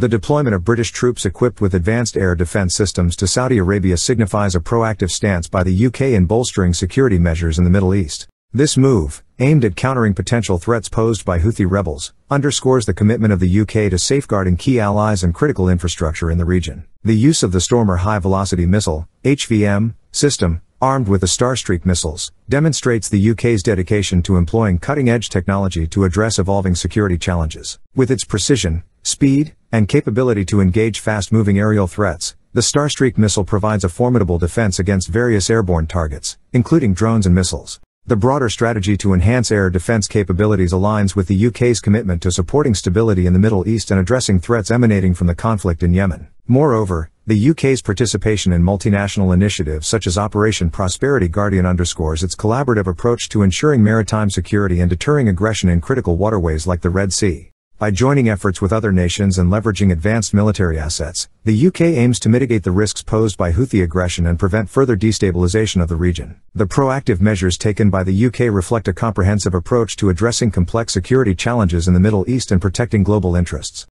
The deployment of British troops equipped with advanced air defense systems to Saudi Arabia signifies a proactive stance by the UK in bolstering security measures in the Middle East. This move, aimed at countering potential threats posed by Houthi rebels, underscores the commitment of the UK to safeguarding key allies and critical infrastructure in the region. The use of the Stormer High Velocity Missile, HVM, system, armed with the Starstreak missiles, demonstrates the UK's dedication to employing cutting-edge technology to address evolving security challenges. With its precision, speed, and capability to engage fast-moving aerial threats, the Starstreak missile provides a formidable defense against various airborne targets, including drones and missiles. The broader strategy to enhance air defense capabilities aligns with the UK's commitment to supporting stability in the Middle East and addressing threats emanating from the conflict in Yemen. Moreover, the UK's participation in multinational initiatives such as Operation Prosperity Guardian underscores its collaborative approach to ensuring maritime security and deterring aggression in critical waterways like the Red Sea. By joining efforts with other nations and leveraging advanced military assets, the UK aims to mitigate the risks posed by Houthi aggression and prevent further destabilization of the region. The proactive measures taken by the UK reflect a comprehensive approach to addressing complex security challenges in the Middle East and protecting global interests.